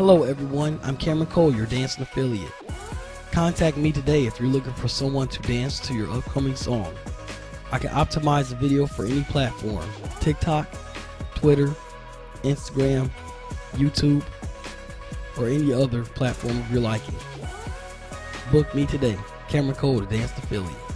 Hello everyone, I'm Cameron Cole, your dancing affiliate. Contact me today if you're looking for someone to dance to your upcoming song. I can optimize the video for any platform TikTok, Twitter, Instagram, YouTube, or any other platform of your liking. Book me today, Cameron Cole, the dance affiliate.